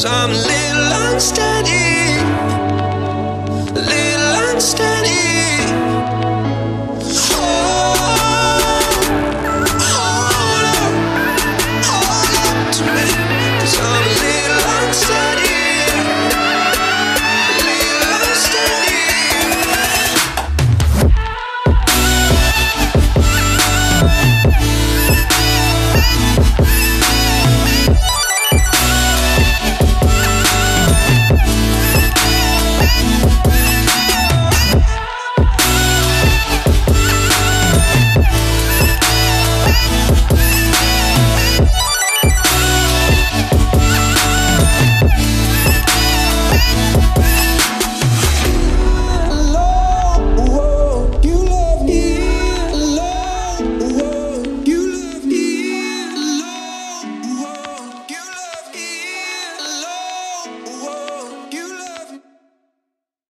Cause I'm a little unsteady